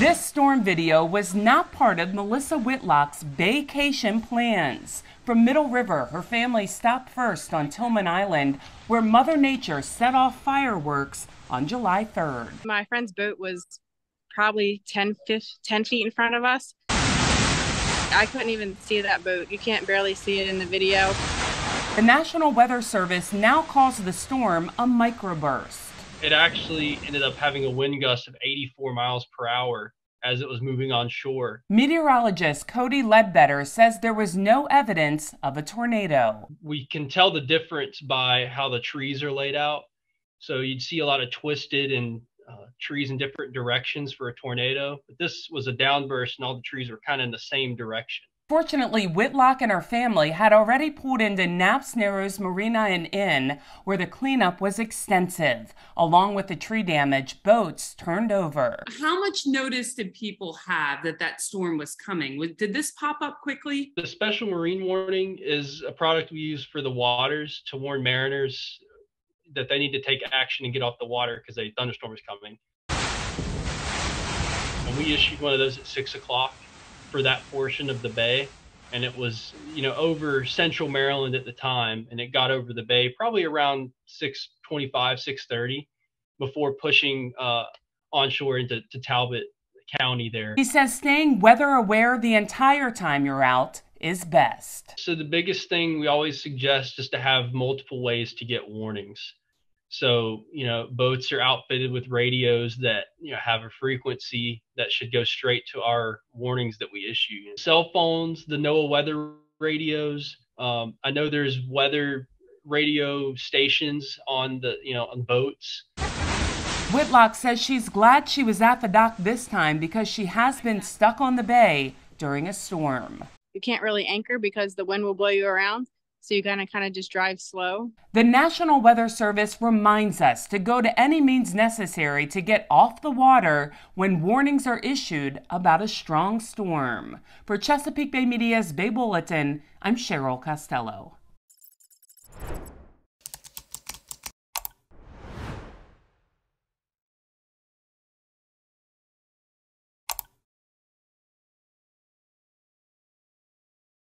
This storm video was not part of Melissa Whitlock's vacation plans. From Middle River, her family stopped first on Tilghman Island, where Mother Nature set off fireworks on July 3rd. My friend's boat was probably 10, 10 feet in front of us. I couldn't even see that boat. You can't barely see it in the video. The National Weather Service now calls the storm a microburst. It actually ended up having a wind gust of 84 miles per hour as it was moving on shore. Meteorologist Cody Ledbetter says there was no evidence of a tornado. We can tell the difference by how the trees are laid out. So you'd see a lot of twisted and uh, trees in different directions for a tornado. But this was a downburst, and all the trees were kind of in the same direction. Fortunately, Whitlock and her family had already pulled into Knapps Narrows Marina and Inn, where the cleanup was extensive. Along with the tree damage, boats turned over. How much notice did people have that that storm was coming? Did this pop up quickly? The special marine warning is a product we use for the waters to warn mariners that they need to take action and get off the water because a thunderstorm is coming. And we issued one of those at six o'clock for that portion of the bay. And it was you know over central maryland at the time and it got over the bay probably around 625 630 before pushing uh, onshore into talbot county there. He says staying weather aware the entire time you're out is best. So the biggest thing we always suggest is to have multiple ways to get warnings so, you know, boats are outfitted with radios that, you know, have a frequency that should go straight to our warnings that we issue. Cell phones, the NOAA weather radios. Um, I know there's weather radio stations on the, you know, on boats. Whitlock says she's glad she was at the dock this time because she has been stuck on the bay during a storm. You can't really anchor because the wind will blow you around. So you gotta kind of just drive slow. The National Weather Service reminds us to go to any means necessary to get off the water when warnings are issued about a strong storm. For Chesapeake Bay Media's Bay Bulletin, I'm Cheryl Costello.